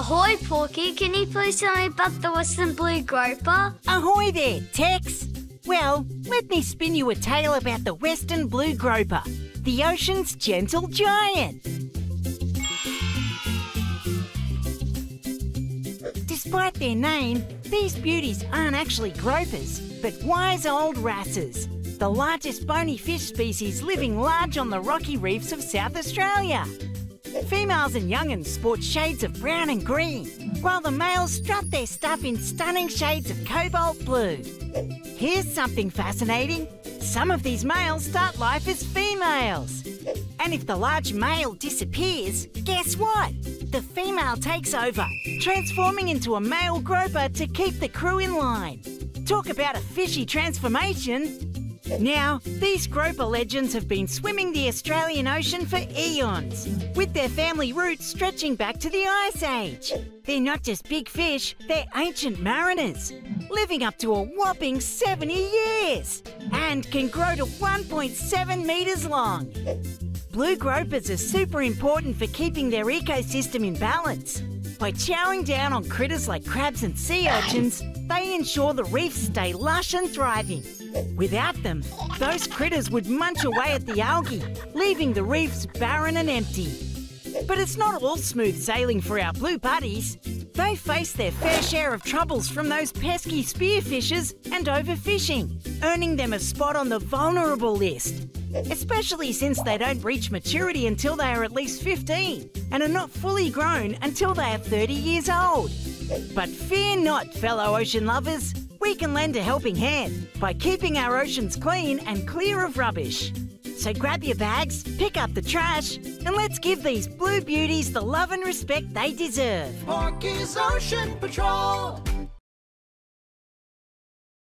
Ahoy, Porci. Can you please tell me about the Western Blue Groper? Ahoy there, Tex! Well, let me spin you a tale about the Western Blue Groper, the ocean's gentle giant. Despite their name, these beauties aren't actually gropers, but wise old wrasses, the largest bony fish species living large on the rocky reefs of South Australia. Females and young'uns sport shades of brown and green, while the males strut their stuff in stunning shades of cobalt blue. Here's something fascinating. Some of these males start life as females. And if the large male disappears, guess what? The female takes over, transforming into a male groper to keep the crew in line. Talk about a fishy transformation. Now, these groper legends have been swimming the Australian Ocean for eons, with their family roots stretching back to the Ice Age. They're not just big fish, they're ancient mariners, living up to a whopping 70 years, and can grow to 1.7 metres long. Blue gropers are super important for keeping their ecosystem in balance. By chowing down on critters like crabs and sea urchins, they ensure the reefs stay lush and thriving. Without them, those critters would munch away at the algae, leaving the reefs barren and empty. But it's not all smooth sailing for our blue buddies. They face their fair share of troubles from those pesky spearfishers and overfishing, earning them a spot on the vulnerable list. Especially since they don't reach maturity until they are at least 15 and are not fully grown until they are 30 years old. But fear not, fellow ocean lovers. We can lend a helping hand by keeping our oceans clean and clear of rubbish. So grab your bags, pick up the trash, and let's give these blue beauties the love and respect they deserve. Porci's Ocean Patrol.